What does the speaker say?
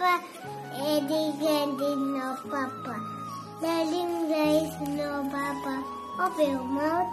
papa é de grande no papa. Melhor inglês no papa. O meu mouth